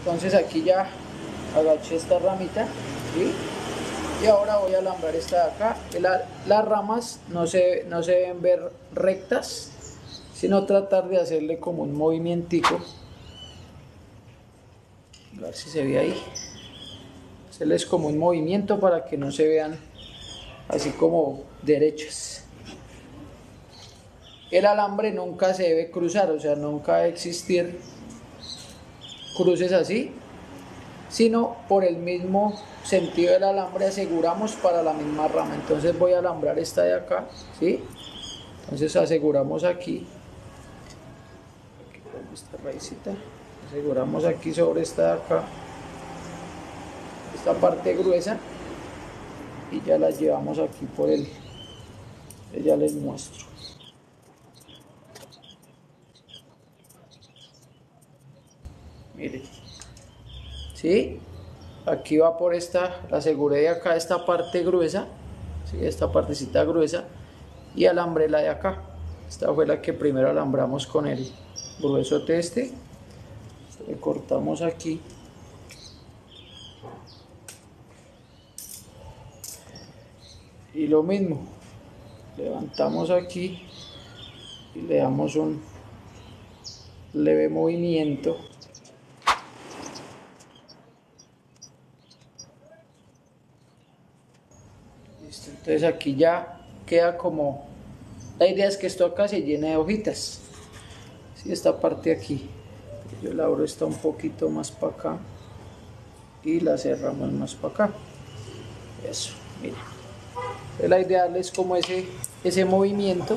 entonces aquí ya agaché esta ramita y ahora voy a alambrar esta de acá. La, las ramas no se, no se deben ver rectas sino tratar de hacerle como un movimientico. A ver si se ve ahí. Hacerles como un movimiento para que no se vean así como derechas. El alambre nunca se debe cruzar o sea nunca debe existir cruces así sino por el mismo sentido del alambre aseguramos para la misma rama entonces voy a alambrar esta de acá ¿sí? entonces aseguramos aquí, aquí esta raicita aseguramos aquí sobre esta de acá esta parte gruesa y ya la llevamos aquí por el ya les muestro miren ¿sí? aquí va por esta la aseguré de acá esta parte gruesa esta partecita gruesa y alambré la de acá. Esta fue la que primero alambramos con el grueso este le cortamos aquí. Y lo mismo levantamos aquí y le damos un leve movimiento Entonces aquí ya queda como la idea es que esto acá se llene de hojitas. ¿sí? esta parte aquí. Yo la abro esta un poquito más para acá y la cerramos más para acá. Eso miren la idea es como ese ese movimiento